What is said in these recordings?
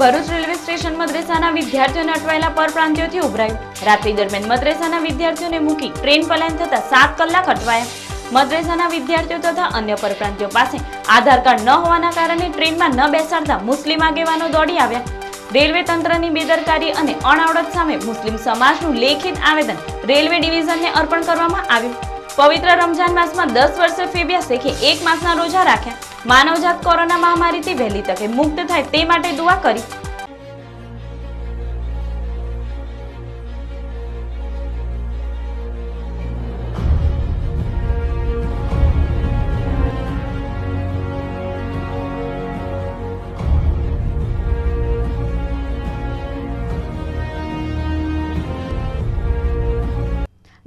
Bharuch railway station મદ્રેસાના વિદ્યાર્થીઓને અટવાયેલા પરપ્રાંતિયોથી ઉભરાયું. રાત્રિ દરમિયાન મદ્રેસાના વિદ્યાર્થીઓને મૂકી ટ્રેન પલાયન થતા સાત કલાક અટવાયા. મદ્રેસાના વિદ્યાર્થીઓ તથા અન્ય પરપ્રાંતિયો પાસે આધાર કાર્ડ ન હોવાના કારણે ટ્રેનમાં ન બેસાડતા મુસ્લિમ આગેવાનો દોડી આવ્યા. રેલવે તંત્રની બેદરકારી અને અણાવડત સામે મુસ્લિમ સમાજનું લેખિત આવેદન રેલવે ડિવિઝનને અર્પણ કરવામાં આવ્યું. પવિત્ર રમજાન માસમાં દસ વર્ષે ફેબ્યા શેખે એક માસના રોજા રાખ્યા. માનવજાત કોરોના મહામારીથી વહેલી તકે મુક્ત થાય તે માટે દુઆ કરી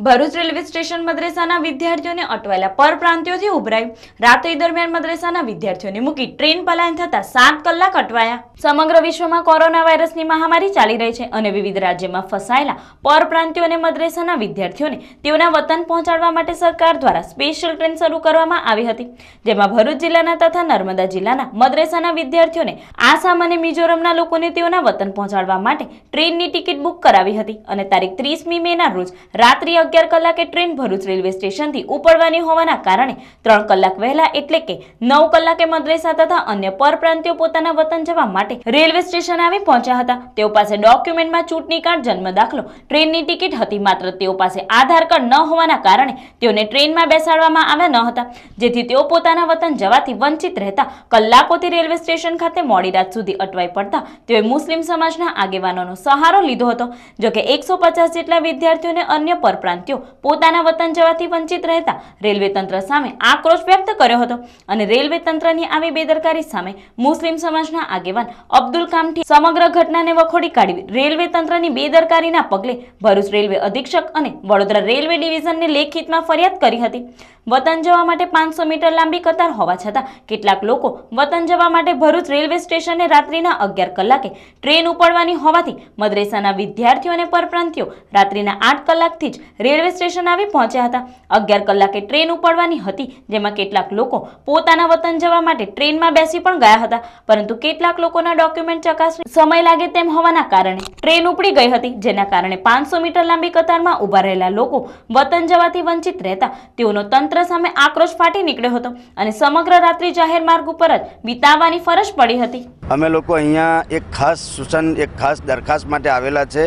ભરૂચ રેલવે સ્ટેશન મદ્રેસાના વિદ્યાર્થીઓને અટવાયેલા પરપ્રાંતિયોથી ઉભરાયું રાત્રિ દરમિયાન મદ્રેસાના વિદ્યાર્થીઓને મૂકી ટ્રેન પલાયન થતા સાત કલાક અટવાયા. સમગ્ર વિશ્વમાં કોરોના વાયરસની મહામારી ચાલી રહી છે અને વિવિધ રાજ્યમાં ફસાયેલા પરપ્રાંતિયો અને મદ્રેસાના વિદ્યાર્થીઓને તેઓના વતન પહોંચાડવા માટે સરકાર દ્વારા સ્પેશિયલ ટ્રેન શરૂ કરવામાં આવી હતી. જેમાં ભરૂચ જિલ્લાના તથા નર્મદા જિલ્લાના મદ્રેસાના વિદ્યાર્થીઓને આસામ અને મિઝોરમના લોકોને તેઓના વતન પહોંચાડવા માટે ટ્રેનની ટિકિટ બુક કરાવી હતી અને તારીખ ત્રીસમી મેના રોજ રાત્રિ અગિયાર કલાકે ટ્રેન ભરૂચ રેલવે સ્ટેશનથી ઉપડવાની હોવાના કારણે ત્રણ કલાક વહેલા એટલે કે નવ કલાકે મદ્રેસા તથા અન્ય પરપ્રાંતિયો પોતાના વતન જવા માટે રેલવે સ્ટેશન આવી પહોંચ્યા હતા. તેઓ પાસે ડોક્યુમેન્ટમાં ચૂંટણી કાર્ડ, જન્મ દાખલો, ટ્રેનની ટિકિટ હતી. માત્ર તેઓ પાસે આધાર કાર્ડ ન હોવાના કારણે તેઓને ટ્રેનમાં બેસાડવામાં આવ્યા ન હતા. જેથી તેઓ પોતાના વતન જવાથી વંચિત રહેતા કલાકોથી રેલવે સ્ટેશન ખાતે મોડી રાત સુધી અટવાઈ પડતા તેઓએ મુસ્લિમ સમાજના આગેવાનોનો સહારો લીધો હતો. જોકે એકસો જેટલા વિદ્યાર્થીઓને અન્ય પરપ્રાંતિયો પોતાના વતન જવાથી વંચિત રહેતા રેલવે તંત્ર સામે આક્રોશ વ્યક્ત કર્યો હતો અને રેલવે તંત્રની આવી બેદરકારી સામે મુસ્લિમ સમાજના આગેવાન અબ્દુલ કામઠી સમગ્ર ઘટનાને વખોડી કાઢી રેલવે તંત્રની બેદરકારીના પગલે ભરૂચ રેલવે અધિક્ષક અને વડોદરા રેલવે ડિવિઝનને લેખિતમાં ફરિયાદ કરી હતી. વતન જવા માટે પાંચસો મીટર લાંબી કતાર હોવા છતાં કેટલાક લોકો વતન જવા માટે ભરૂચ રેલવે સ્ટેશને રાત્રિના અગિયાર કલાકે ટ્રેન ઉપડવાની હોવાથી મદ્રેસાના વિદ્યાર્થીઓ અને પરપ્રાંતિયો રાત્રિના આઠ કલાકથી જ રેલવે સ્ટેશન આવી પહોંચ્યા હતા. અગિયાર કલાકે ટ્રેન ઉપાડવાની હતી, જેમાં કેટલાક લોકો પોતાના વતન જવા માટે ટ્રેનમાં બેસી પણ ગયા હતા. પરંતુ કેટલાક લોકોના ડોક્યુમેન્ટ ચકાસણી સમય લાગે તેમ હોવાના કારણે ટ્રેન ઉપડી ગઈ હતી, જેના કારણે પાંચસો મીટર લાંબી કતારમાં ઊભા રહેલા લોકો વતન જવાથી વંચિત રહેતા. તેઓનો તંત્ર સામે આક્રોશ ફાટી નીકળ્યો હતો અને સમગ્ર રાત્રિ જાહેર માર્ગ ઉપર જ વિતાવવાની ફરજ પડી હતી. અમે લોકો અહીંયા એક ખાસ સૂચન, એક ખાસ દરખાસ્ત માટે આવેલા છે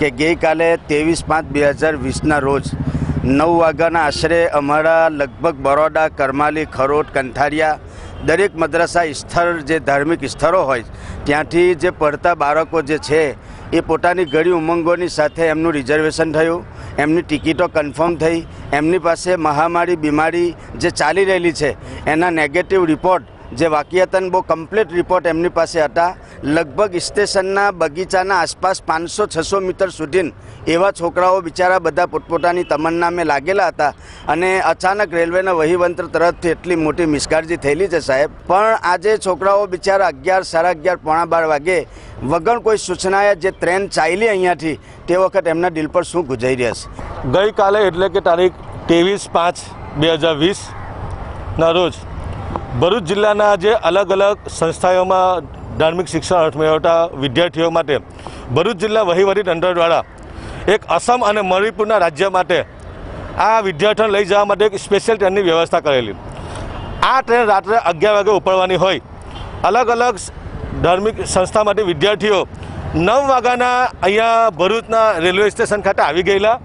કે ગઈકાલે ત્રેવીસ પાંચ બે હજાર વીસના રોજ નવ વાગ્યાના આશરે અમારા લગભગ બરોડા, કરમાલી, ખરોટ કંથારિયા દરેક મદ્રાસા સ્થળ જે ધાર્મિક સ્થળો હોય ત્યાંથી જે પડતા બાળકો જે છે એ પોતાની ઘણી ઉમંગોની સાથે એમનું રિઝર્વેશન થયું, એમની ટિકિટો કન્ફર્મ થઈ, એમની પાસે મહામારી, બીમારી જે ચાલી રહેલી છે એના નેગેટિવ રિપોર્ટ જે વાકિયતન બહુ કમ્પ્લીટ રિપોર્ટ એમની પાસે હતા. લગભગ સ્ટેશનના બગીચાના આસપાસ પાંચસો છસો મીટર સુધી એવા છોકરાઓ બિચારા બધા પોતપોતાની તમન્નામે લાગેલા હતા અને અચાનક રેલવેના વહીવંત્ર તરફથી એટલી મોટી મિસકાળજી થયેલી છે સાહેબ. પણ આજે છોકરાઓ બિચારા અગિયાર, સાડા અગિયાર, પોણા બાર વાગે વગર કોઈ સૂચનાએ જે ટ્રેન ચાલી અહીંયાથી તે વખત એમના દિલ પર શું ગુજારી રહ્યા છે? ગઈકાલે એટલે કે તારીખ ત્રેવીસ પાંચ બે હજાર વીસના રોજ ભરૂચ જિલ્લાના જે અલગ અલગ સંસ્થાઓમાં ધાર્મિક શિક્ષણ અર્થ મેળવતા વિદ્યાર્થીઓ માટે ભરૂચ જિલ્લા વહીવટી તંત્ર દ્વારા એક અસમ અને મણિપુરના રાજ્ય માટે આ વિદ્યાર્થીઓને લઈ જવા માટે એક સ્પેશિયલ ટ્રેનની વ્યવસ્થા કરેલી. આ ટ્રેન રાત્રે અગિયાર વાગે ઉપડવાની હોય. અલગ અલગ ધાર્મિક સંસ્થા માટે વિદ્યાર્થીઓ નવ વાગ્યાના અહીંયા ભરૂચના રેલવે સ્ટેશન ખાતે આવી ગયેલા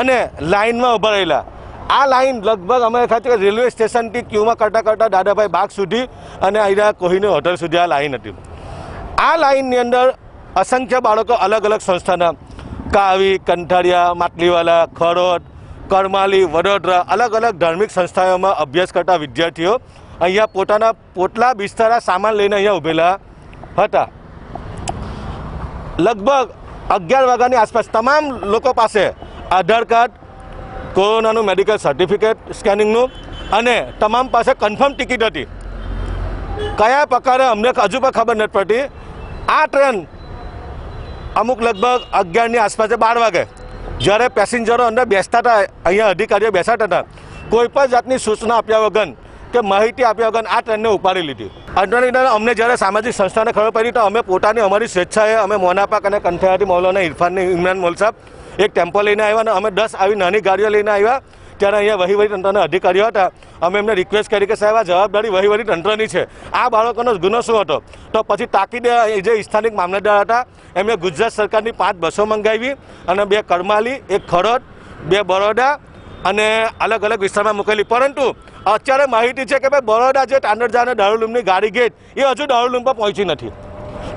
અને લાઇનમાં ઊભા રહેલા. આ લાઈન લગભગ અમે ખાતે રેલવે સ્ટેશનથી ક્યુમાં કરતાં કરતાં દાદાભાઈ બાગ સુધી અને અહીંયા કોહિનૂર હોટલ સુધી આ લાઈન હતી. આ લાઈનની અંદર અસંખ્ય બાળકો અલગ અલગ સંસ્થાના કાવી, કંઠારિયા, માટલીવાલા ખરોડ કરમાલી, વડોદરા અલગ અલગ ધાર્મિક સંસ્થાઓમાં અભ્યાસ કરતા વિદ્યાર્થીઓ અહીંયા પોતાના પોટલા બિસ્તરા સામાન લઈને અહીંયા ઊભેલા હતા. લગભગ અગિયાર વાગ્યાની આસપાસ તમામ લોકો પાસે આધાર કાર્ડ કોરોનાનું મેડિકલ સર્ટિફિકેટ સ્કેનિંગનું અને તમામ પાસે કન્ફર્મ ટિકિટ હતી. કયા પ્રકારે અમને હજુ પણ ખબર નથી પડતી. આ ટ્રેન અમુક લગભગ અગિયારની આસપાસે બાર વાગે, જ્યારે પેસેન્જરો અંદર બેસતા હતા, અહીંયા અધિકારીઓ બેસાતા હતા. કોઈ પણ જાતની સૂચના આપ્યા વગર કે માહિતી આપ્યા વગર આ ટ્રેનને ઉપાડી લીધી. અટવાણીના અમને જ્યારે સામાજિક સંસ્થાને ખબર પડી તો અમે પોતાની અમારી સ્વેચ્છાએ અમે મોનાપાક અને કંઠાયાતી મૌલાના ઇરફાનની ઇમરાન મોલ સાહેબ એક ટેમ્પો લઈને આવ્યા અને અમે દસ આવી નાની ગાડીઓ લઈને આવ્યા. ત્યારે અહીંયા વહીવટીતંત્રના અધિકારીઓ હતા. અમે એમને રિક્વેસ્ટ કરી કે સાહેબ, આ જવાબદારી વહીવટીતંત્રની છે. આ બાળકોનો ગુનો શું હતો? તો પછી તાકીદે જે સ્થાનિક મામલતદાર હતા, એમણે ગુજરાત સરકારની પાંચ બસો મંગાવી અને બે કરમાલી, એક ખડોદ બે બરોડા અને અલગ અલગ વિસ્તારમાં મૂકેલી. પરંતુ અત્યારે માહિતી છે કે ભાઈ, બરોડા જે તાંડરજા અને દારૂલુમની ગાડી ગેટ એ હજુ દારૂલુમ પર પહોંચી નથી.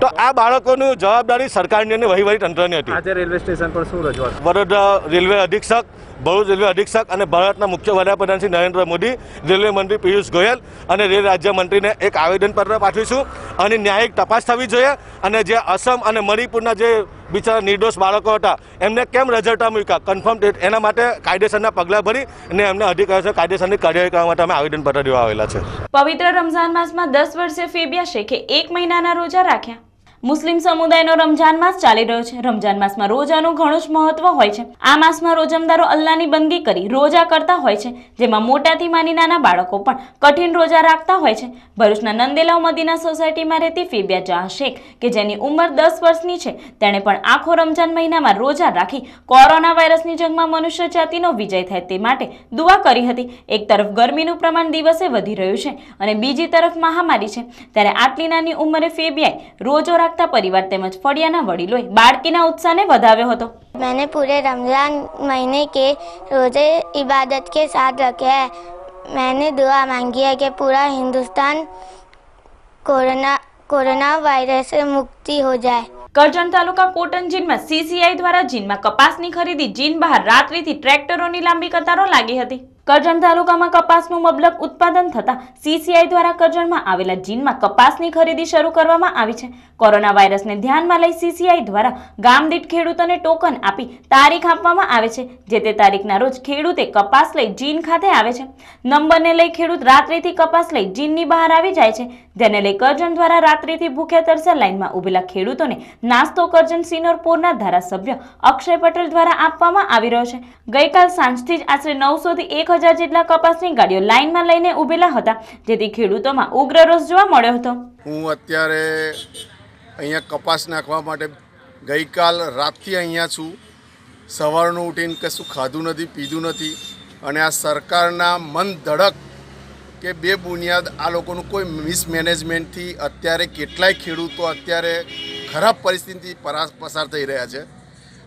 તો આ બાળકોની જવાબદારી સરકારની અને વહીવટી તંત્રની હતી. આજે રેલવે સ્ટેશન પર શું રજૂઆત? વડોદરા રેલવે અધિક્ષક ભરૂચ રેલવે અધિક્ષક અને ભારતના મુખ્ય વડાપ્રધાન શ્રી નરેન્દ્ર મોદી, રેલવે મંત્રી પિયુષ ગોયલ અને રેલ રાજ્યમંત્રીને એક આવેદનપત્ર પાઠવીશું. અને ન્યાયિક તપાસ થવી જોઈએ અને જે અસમ અને મણિપુરના જે બિચારા નિર્દોષ બાળકો હતા, એમને કેમ રજળતા મૂક્યા? કન્ફર્મ એના માટે કાયદેસરના પગલાં ભરી અને એમને અધિકારીઓ કાયદેસરની કાર્યવાહી કરવા માટે અમે આવેદનપત્ર દેવા આવેલા છે. પવિત્ર રમઝાન માસમાં દસ વર્ષે ફેબિયા શેખે એક મહિનાના રોજા રાખ્યા? મુસ્લિમ સમુદાયનો રમજાન માસ ચાલી રહ્યો છે. રમજાન માસમાં રોજાનું ઘણું જ મહત્વ હોય છે. આ માસમાં રોજમદારો અલ્લાહની બંદગી કરી રોજા કરતા હોય છે. જેમાં મોટાથી માની નાના બાળકો પણ કઠિન રોજા રાખતા હોય છે. ભરૂચના નંદેલાવ મદીના સોસાયટીમાં રહેતી ફેબિયા જહાં શેખ, કે જેની ઉંમર દસ વર્ષની છે, તેણે પણ આખો રમજાન મહિનામાં રોજા રાખી કોરોના વાયરસની જંગમાં મનુષ્ય જાતિનો વિજય થાય તે માટે દુઆ કરી હતી. એક તરફ ગરમીનું પ્રમાણ દિવસે વધી રહ્યું છે અને બીજી તરફ મહામારી છે. ત્યારે આટલી નાની ઉંમરે ફેબિયાએ રોજો રાખતા પરિવાર તેમજ ફળિયાના વડીલોએ બાળકીના ઉત્સાહને વધાવ્યો હતો मैंने पूरे रमज़ान महीने के रोज़े इबादत के साथ रखे हैं मैंने दुआ मांगी है कि पूरा हिंदुस्तान कोरोना कोरोना वायरस से मुक्ति हो जाए કરજણ તાલુકા કોટન જીનમાં સીસીઆઈ દ્વારા જીનમાં કપાસની ખરીદી જીન બહાર રાત્રિથી ટ્રેક્ટરોની લાંબી કતારો લાગી હતી કરજણ તાલુકામાં કપાસનું મબલક ઉત્પાદન થતાં સીસીઆઈ દ્વારા કરજણમાં આવેલા જીનમાં કપાસની ખરીદી શરૂ કરવામાં આવી છે. કોરોના વાયરસને ધ્યાનમાં લઈ સીસીઆઈ દ્વારા ગામદીઠ ખેડૂતોને ટોકન આપી તારીખ આપવામાં આવે છે, જે તે તારીખના રોજ ખેડૂતે કપાસ લઈ જીન ખાતે આવે છે. નંબરને લઈ ખેડૂત રાત્રિથી કપાસ લઈ જીનની બહાર આવી જાય છે. જેને લઈ કરજણ દ્વારા રાત્રિથી ભૂખ્યા તરસા લાઇનમાં ઉભેલા ખેડૂતોને નાસ્તો કરજણ સિનોરપોરના ધારાસભ્ય અક્ષય પટેલ દ્વારા આપવામાં આવી રહ્યો છે. ગઈકાલ સાંજથી જ આશરે નવસોથી એક હજાર જેટલા કપાસની ગાડીઓ લાઈનમાં લઈને ઉભેલા હતા, જેથી ખેડૂતોમાં ઉગ્ર રોષ જોવા મળ્યો હતો. હું અત્યારે અહીંયા કપાસ નાખવા માટે ગઈકાલ રાતથી અહીંયા છું. સવારનું ઉઠીને કશું ખાધું નથી, પીધું નથી અને આ સરકારના મન ધડક કે બે બુનિયાદ આ લોકોનું કોઈ મિસમેનેજમેન્ટથી અત્યારે કેટલાય ખેડૂતો અત્યારે ખરાબ પરિસ્થિતિ પરા- પસાર થઈ રહ્યા છે.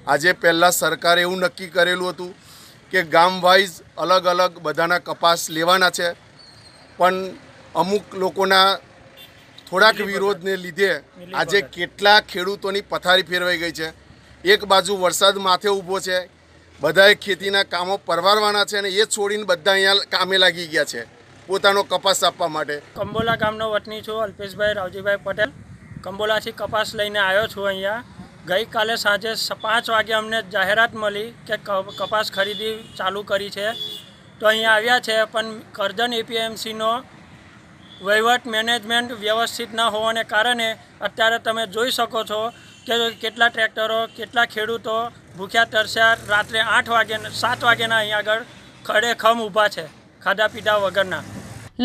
આજે પહેલાં સરકારે એવું નક્કી કરેલું હતું કે ગામ વાઇઝ અલગ અલગ બધાના કપાસ લેવાના છે. પણ અમુક લોકોના થોડાક વિરોધને લીધે આજે કેટલા ખેડૂતોની પથારી ફેરવાઈ ગઈ છે. એક બાજુ વરસાદ માથે ઊભો છે. બધાએ ખેતીના કામો પરવારવાના છે અને એ છોડીને બધા અહીંયા કામે લાગી ગયા છે. પોતાનો કપાસ આપવા માટે. કંબોલા ગામનો વતની છું અલ્પેશભાઈ રાવજીભાઈ પટેલ. કંબોલાથી કપાસ લઈને આવ્યો છું અહીંયા. ગઈકાલે સાંજે પાંચ વાગે અમને જાહેરાત મળી કે કપાસ ખરીદી ચાલુ કરી છે. તો અહીંયા આવ્યા છે, પણ કરજણ એપીએમસીનો વહીવટ મેનેજમેન્ટ વ્યવસ્થિત ન હોવાને કારણે અત્યારે તમે જોઈ શકો છો કે કેટલા ટ્રેક્ટરો, કેટલા ખેડૂતો ભૂખ્યા તરસ્યા રાત્રે આઠ વાગે, સાત વાગ્યાના અહીંયા આગળ ખડેખમ ઊભા છે, ખાધા પીધા વગરના.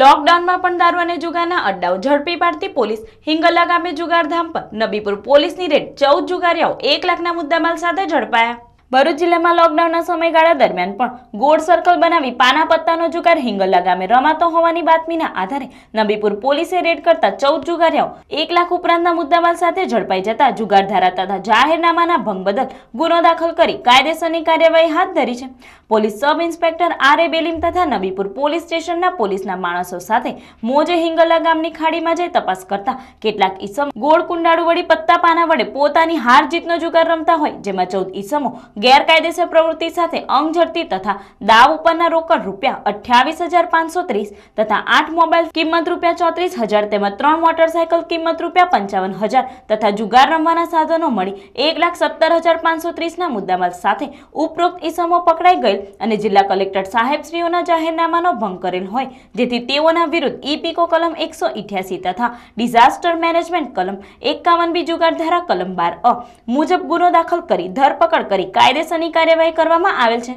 લોકડાઉનમાં પણ દારૂ અને જુગારના અડ્ડાઓ ઝડપી પાડતી પોલીસ હિંગલા ગામે જુગારધામ પર નબીપુર પોલીસની રેડ ચૌદ જુગારીયાઓ એક લાખના મુદ્દામાલ સાથે ઝડપાયા. ભરૂચ જિલ્લામાં લોકડાઉનના સમયગાળા દરમિયાન પણ ગોળ સર્કલ બનાવી પાના પત્તાનો જુગાર હિંગલા ગામે રમાતો હોવાની બાતમીના આધારે નબીપુર પોલીસે રેડ કરતા ચૌદ જુગારીઓ એક લાખ ઉપરાંતના મુદ્દામાલ સાથે ઝડપાઈ જતા જુગાર ધારા તથા જાહેરનામાના ભંગ બદલ ગુનો દાખલ કરી કાયદેસરની કાર્યવાહી હાથ ધરી છે. Police sub inspector R A Belim તથા નબીપુર પોલીસ સ્ટેશનના પોલીસના માણસો સાથે મોજે હિંગલા ગામની ખાડીમાં જઈ તપાસ કરતા કેટલાક ઈસમ ગોળ કુંડાળુ વળી પત્તા પાના વડે પોતાની હાર જીતનો જુગાર રમતા હોય, જેમાં ચૌદ ઈસમો ગેરકાયદેસર પ્રવૃત્તિ સાથે અંગ ઝડતી તથા દાવ ઉપરના રોકડ રૂપિયા અઠ્યાવીસ હજાર પાંચસો ત્રીસ તથા આઠ મોબાઈલ કિંમત રૂપિયા ચોત્રીસ હજાર તેમજ ત્રણ મોટરસાયકલ કિંમત રૂપિયા પંચાવન હજાર તથા જુગાર રમવાના સાધનો મળી એક લાખ સત્તર હજાર પાંચસો ત્રીસના મુદ્દામાલ સાથે ઉપરોક્ત ઇસમો પકડાઈ ગયેલ અને જિલ્લા કલેક્ટર સાહેબશ્રીઓના જાહેરનામાનો ભંગ કરેલ હોય, જેથી તેઓના વિરુદ્ધ ઈપીકો કલમ એકસો ઇઠ્યાસી તથા ડિઝાસ્ટર મેનેજમેન્ટ કલમ એકાવન બી જુગાર ધારા કલમ બાર અ મુજબ ગુનો દાખલ કરી ધરપકડ કરી કાયદેસરની કાર્યવાહી કરવામાં આવેલ છે.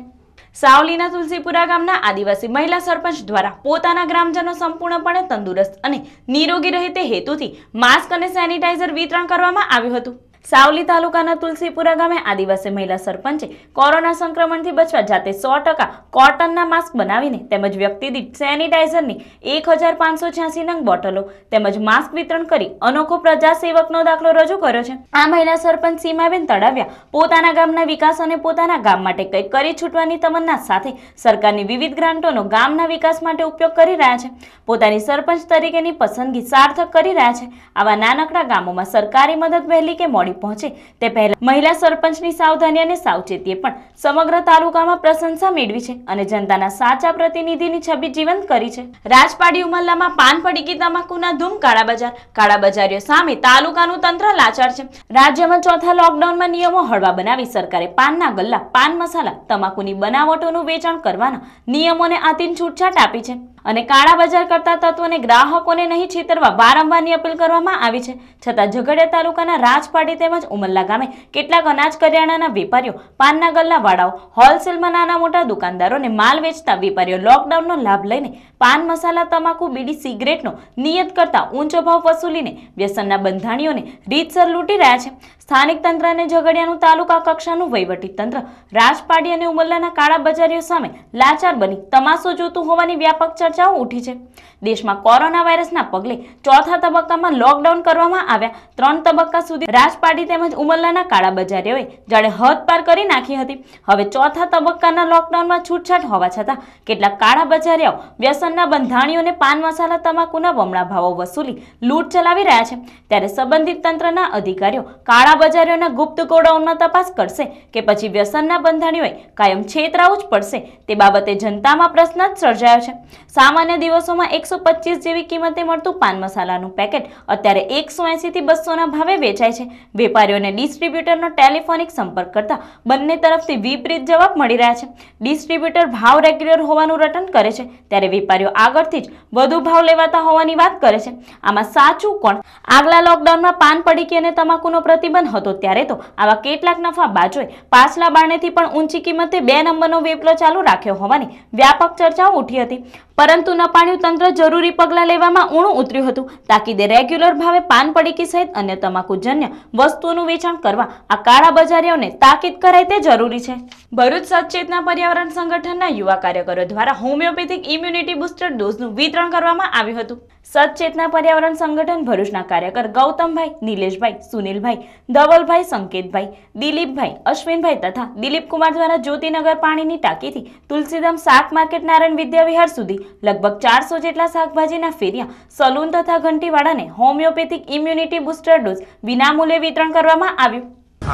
સાવલીના તુલસીપુરા ગામના આદિવાસી મહિલા સરપંચ દ્વારા પોતાના ગ્રામજનો સંપૂર્ણપણે તંદુરસ્ત અને નિરોગી રહે તે હેતુથી માસ્ક અને સેનિટાઈઝર વિતરણ કરવામાં આવ્યું હતું. સાવલી તાલુકાના તુલસીપુરા ગામે આદિવાસી મહિલા સરપંચે કોરોના સંક્રમણથી બચવા જાતે સો ટકા કોટનના માસ્ક બનાવીને તેમજ વ્યક્તિ દીઠ સેનિટાઈઝરની એક હજાર પાંચસો છ્યાસી નંગ બોટલો તેમજ માસ્ક વિતરણ કરી અનોખો પ્રજાસેવકનો દાખલો રજૂ કર્યો છે. આ મહિલા સરપંચ સીમાબેન તળાવ્યા, પોતાના ગામના વિકાસ અને પોતાના ગામ માટે કંઈક કરી છૂટવાની તમન્ના સાથે સરકારની વિવિધ ગ્રાન્ટોનો ગામના વિકાસ માટે ઉપયોગ કરી રહ્યા છે. પોતાની સરપંચ તરીકેની પસંદગી સાર્થક કરી રહ્યા છે. આવા નાનકડા ગામોમાં સરકારી મદદ વહેલી કે મોડી પહોંચે તે પહેલા મહિલા સરપંચની સાવધાની અને સાવચેતીએ પણ સમગ્ર તાલુકામાં પ્રશંસા મેળવી છે અને જનતાના સાચા પ્રતિનિધિની છબી જીવંત કરી છે. રાજપાડી ઉમલ્લામાં પાન પડીકી તમાકુના ધૂમ કાળાબજાર કાળાબજારીઓ સામે તાલુકાનું તંત્ર લાચાર છે. રાજ્યમાં ચોથા લોકડાઉનમાં નિયમો હળવા બનાવી સરકારે પાનના ગલ્લા, પાન મસાલા, તમાકુની બનાવટોનું વેચાણ કરવાના નિયમોને આતીન છૂટછાટ આપી છે. અને કાળા બજાર કરતા તત્વોને ગ્રાહકોને નહીં છેતરવા વારંવારની અપીલ કરવામાં આવી છે. છતાં ઝઘડિયા તાલુકાના રાજપાડી તેમજ ઉમલ્લા ગામે કેટલાક અનાજ કરિયાણાના વેપારીઓ, પાનના ગલ્લાવાળાઓ હોલસેલમાં નાના મોટા દુકાનદારોને માલ વેચતા વેપારીઓ લોકડાઉનનો લાભ લઈને પાન મસાલા, તમાકુ, બીડી, સિગરેટનો નિયત કરતા ઊંચો ભાવ વસૂલીને વ્યસનના બંધાણીઓને રીતસર લૂંટી રહ્યા છે. સ્થાનિક તંત્ર અને ઝઘડિયાનું તાલુકા કક્ષાનું વહીવટી તંત્ર, રાજપાડી અને ઉમલ્લાના કાળા બજારીઓ સામે લાચાર બની તમાશો જોતું હોવાની વ્યાપક ચર્ચાઓ ઉઠી છે. દેશમાં કોરોના વાયરસના પગલે ચોથા તબક્કામાં લોકડાઉન કરવામાં આવ્યા. ત્રણ તબક્કા સુધી રાજપાટી તેમજ ઉમરલાના કાળા બજારીઓએ જાણે હદ પાર કરી નાખી હતી. હવે ચોથા તબક્કાના લોકડાઉનમાં છૂટછાટ હોવા છતાં કેટલાક કાળા બજારીઓ વ્યસનના બંધાણીઓને પાન મસાલા, તમાકુના બમણા ભાવો વસૂલી લૂંટ ચલાવી રહ્યા છે. ત્યારે સંબંધિત તંત્રના અધિકારીઓ કાળા બજારીઓના ગુપ્ત ગોડાઉનમાં તપાસ કરશે કે પછી વ્યસનના બંધાણીઓએ કાયમ છેતરાવું જ પડશે તે બાબતે જનતામાં પ્રશ્ન જ સર્જાયો છે. સામાન્ય દિવસોમાં એકસો જેવી કિંમતે મળતું પાન મસાલાનું પેકેટ અત્યારે એકસો એંસીથી બસોના ભાવે વેચાય છે. વેપારીઓને ડિસ્ટ્રીબ્યુટરનો ટેલિફોનિક સંપર્ક કરતા બંને તરફથી વિપરીત જવાબ મળી રહ્યા છે. ડિસ્ટ્રીબ્યુટર ભાવ રેગ્યુલર હોવાનું રટન કરે છે, ત્યારે વેપારીઓ આગળથી જ વધુ ભાવ લેવાતા હોવાની વાત કરે છે. આમાં સાચું કોણ? આગલા લોકડાઉનમાં પાન પડીકી અને તમાકુનો પ્રતિબંધ હતો ત્યારે તો આવા કેટલાક નફા બાજોએ પાછલા બારણેથી પણ ઊંચી કિંમતે બે નંબરનો વેપલો ચાલુ રાખ્યો હોવાની વ્યાપક ચર્ચાઓ ઉઠી હતી. પરંતુ નપાણ્યું તંત્ર જરૂરી પગલાં લેવામાં ઊણું ઉતર્યું હતું. તાકીદે રેગ્યુલર ભાવે પાન પડીકી સહિત અન્ય તમાકુજન્ય વસ્તુઓનું વેચાણ કરવા આ કાળા બજારીઓને તાકીદ કરાય તે જરૂરી છે. ભરૂચ સચેતના પર્યાવરણ સંગઠનના યુવા કાર્યકરો દ્વારા હોમિયોપેથિક ઇમ્યુનિટી બુસ્ટર ડોઝનું વિતરણ કરવામાં આવ્યું હતું. સચેતના પર્યાવરણ સંગઠન ભરૂચના કાર્યકર ગૌતમભાઈ, નિલેશભાઈ, સુનિલભાઈ, ધવલભાઈ, સંકેતભાઈ, દિલીપભાઈ, અશ્વિનભાઈ તથા દિલીપકુમાર દ્વારા જ્યોતિનગર પાણીની ટાંકીથી તુલસીધામ શાક માર્કેટ નારાયણ વિદ્યાવિહાર સુધી લગભગ ચારસો જેટલા શાકભાજીના ફેરિયા, સલૂન તથા ઘંટીવાળાને હોમિયોપેથિક ઇમ્યુનિટી બુસ્ટર ડોઝ વિનામૂલ્યે વિતરણ કરવામાં આવ્યું.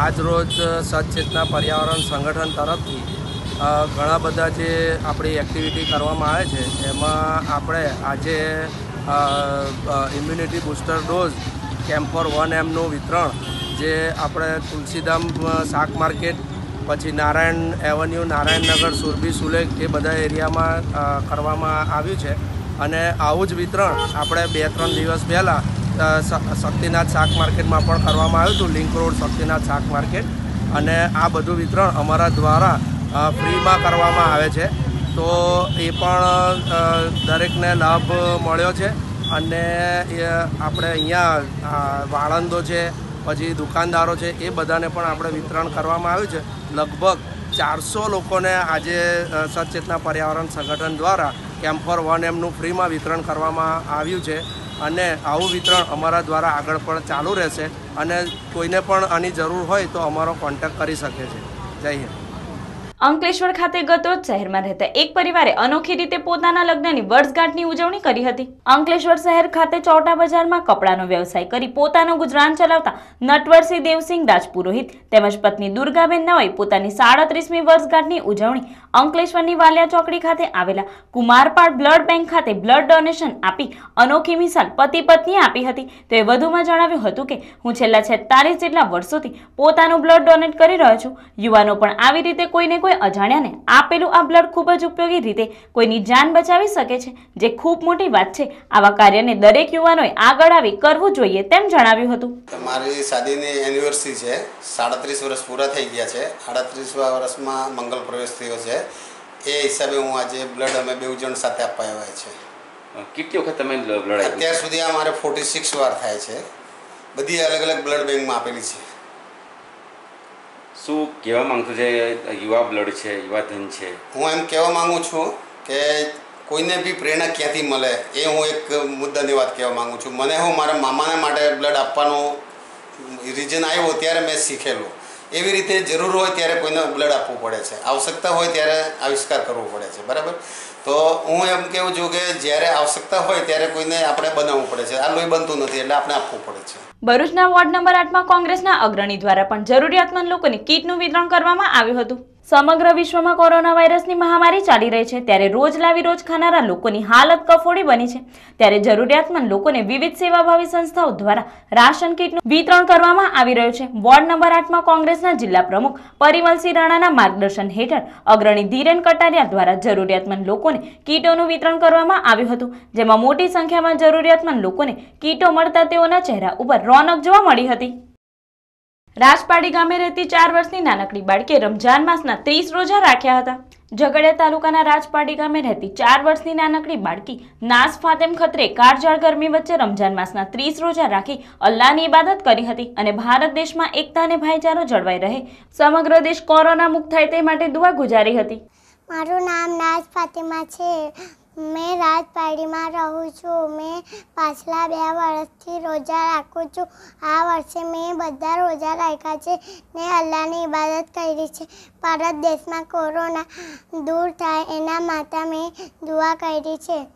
આજ રોજ સચેતના પર્યાવરણ સંગઠન તરફથી ઘણા બધા જે આપણી એક્ટિવિટી કરવામાં આવે છે, એમાં આપણે આજે ઇમ્યુનિટી બૂસ્ટર ડોઝ, કેમ્પર વન એમનું વિતરણ, જે આપણે તુલસીધામ શાક માર્કેટ પછી નારાયણ એવન્યુ નારાયણનગર સુરભી સુલેખ એ બધા એરિયામાં કરવામાં આવ્યું છે. અને આવું જ વિતરણ આપણે બે ત્રણ દિવસ પહેલાં શક્તિનાથ શાક માર્કેટમાં પણ કરવામાં આવ્યું હતું, લિંક રોડ શક્તિનાથ શાક માર્કેટ. અને આ બધું વિતરણ અમારા દ્વારા ફ્રીમાં કરવામાં આવે છે. તો એ પણ દરેકને લાભ મળ્યો છે. અને આપણે અહીંયા વાળંદો છે પછી દુકાનદારો છે એ બધાને પણ આપણે વિતરણ કરવામાં આવ્યું છે. લગભગ ચારસો લોકોને આજે સચેતના પર્યાવરણ સંગઠન દ્વારા કેમ્ફર વન એમનું ફ્રીમાં વિતરણ કરવામાં આવ્યું છે અને આવું વિતરણ અમારા દ્વારા આગળ પણ ચાલુ રહેશે અને કોઈને પણ આની જરૂર હોય તો અમારો કોન્ટેક્ટ કરી શકે છે. જય હિન્દ. અંકલેશ્વર ખાતે ગતરોજ શહેરમાં રહેતા એક પરિવારે અનોખી રીતે પોતાના લગ્નની વર્ષગાંઠની ઉજવણી કરી હતી. અંકલેશ્વર શહેર ખાતે ચોટા બજારમાં કપડાનો વ્યવસાય કરી પોતાનું ગુજરાન ચલાવતા નટવરસિંહ દેવસિંહ રાજપુરોહિત તેમજ પત્ની દુર્ગાબેન નવાઈ પોતાની સાડત્રીસમી વર્ષગાંઠની ઉજવણી અંકલેશ્વરની વાલિયા ચોકડી ખાતે આવેલા કુમારપાડ બ્લડ બેંક ખાતે બ્લડ ડોનેશન આપી અનોખી મિસાલ પતિ પત્નીએ આપી હતી. તે વધુમાં જણાવ્યું હતું કે, હું છેલ્લા છેતાલીસ જેટલા વર્ષોથી પોતાનું બ્લડ ડોનેટ કરી રહ્યો છું. યુવાનો પણ આવી રીતે કોઈને કોઈ અજાણ્યાને આપેલું આ બ્લડ ખૂબ જ ઉપયોગી રીતે કોઈની જાન બચાવી શકે છે જે ખૂબ મોટી વાત છે. આવા કાર્યને દરેક યુવાનોએ આગળ આવી કરવું જોઈએ તેમ જણાવ્યું હતું. મારી શાદીની એનિવર્સરી છે. સાડત્રીસ વર્ષ પૂરા થઈ ગયા છે. સાડત્રીસ વર્ષમાં મંગલ પ્રવેશ થયો છે. એ હિસાબે હું આજે બ્લડ અમે બે જણ સાથે આપવા આવ્યા છે કેટલી વખત તમે બ્લડ અત્યાર સુધી અમારે ફોર્ટી સિક્સ વાર થાય છે. બધી અલગ અલગ બ્લડ બેંકમાં આપેલી છે. શું કહેવા માંગતો છે? યુવા બ્લડ છે, યુવા ધન છે? હું એમ કહેવા માંગુ છું કે કોઈને બી પ્રેરણા ક્યાંથી મળે એ હું એક મુદ્દાની વાત કહેવા માંગુ છું. મને હું મારા મામાના માટે બ્લડ આપવાનું રીઝન આવ્યો ત્યારે મેં શીખેલું. એવી રીતે જરૂર હોય ત્યારે કોઈને બ્લડ આપવું પડે છે. આવશ્યકતા હોય ત્યારે આવિષ્કાર કરવો પડે છે. બરાબર? તો હું એમ કહેવું છું કે જ્યારે આવશ્યકતા હોય ત્યારે કોઈને આપણે બનાવવું પડે છે. આ લોહી બનતું નથી એટલે આપણે આપવું પડે છે. ભરૂચના વોર્ડ નંબર આઠમાં કોંગ્રેસના અગ્રણી દ્વારા પણ જરૂરિયાતમંદ લોકોને કીટનું વિતરણ કરવામાં આવ્યું હતું. સમગ્ર વિશ્વમાં કોરોના વાયરસની મહામારી ચાલી રહી છે. ત્યારે રોજ લાવી રોજ ખાનારા લોકોની હાલત કફોડી બની છે. ત્યારે જરૂરિયાતમંદ લોકોને વિવિધ સેવાભાવી સંસ્થાઓ દ્વારા રાશન કીટનું વિતરણ કરવામાં આવી રહ્યું છે. વોર્ડ નંબર આઠમાં કોંગ્રેસના જિલ્લા પ્રમુખ પરિમલસિંહ રાણાના માર્ગદર્શન હેઠળ અગ્રણી ધીરેન કટારિયા દ્વારા જરૂરિયાતમંદ લોકોને કીટોનું વિતરણ કરવામાં આવ્યું હતું. જેમાં મોટી સંખ્યામાં જરૂરિયાતમંદ લોકોને કીટો મળતા તેઓના ચહેરા ઉપર રોનક જોવા મળી હતી. રાજપાડી ગામે રહેતી ચાર વર્ષની નાનકડી બાળકે રમજાન માસના ત્રીસ રોજા રાખ્યા હતા. ઝઘડિયા તાલુકાના રાજપાડી ગામે રહેતી ચાર વર્ષની નાનકડી બાળકી નાસ ફાતેમ ખત્રે કાળઝાળ ગરમી વચ્ચે રમજાન માસના ત્રીસ રોજા રાખી અલ્લાહની ઇબાદત કરી હતી અને ભારત દેશમાં એકતા અને ભાઈચારો જળવાઈ રહે. સમગ્ર દેશ કોરોના મુક્ત થાય તે માટે દુઆ ગુજારી હતી. મારું નામ નાસ ફાતિમા છે. મેં રાજપાડીમાં રહું છું. મેં પાછલા બે વર્ષથી રોજા રાખું છું. આ વર્ષે મેં બધા રોજા રાખ્યા છે. ને અલ્લાહની ઇબાદત કરી છે. ભારત દેશમાં કોરોના દૂર થાય એના માટે મેં દુઆ કરી છે.